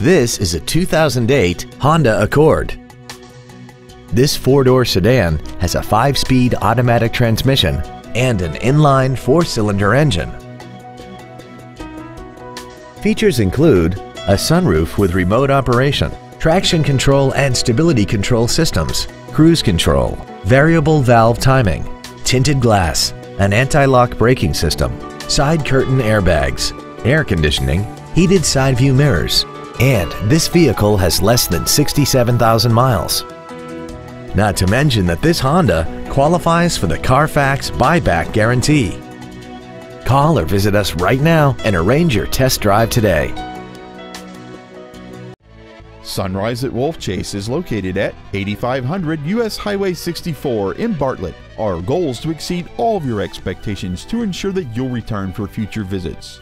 This is a 2008 Honda Accord. This four-door sedan has a five-speed automatic transmission and an inline four-cylinder engine. Features include a sunroof with remote operation, traction control and stability control systems, cruise control, variable valve timing, tinted glass, an anti-lock braking system, side curtain airbags, air conditioning, heated side view mirrors, and this vehicle has less than 67,000 miles. Not to mention that this Honda qualifies for the Carfax buyback guarantee. Call or visit us right now and arrange your test drive today. Sunrise at Wolfchase is located at 8500 US Highway 64 in Bartlett. Our goal is to exceed all of your expectations to ensure that you'll return for future visits.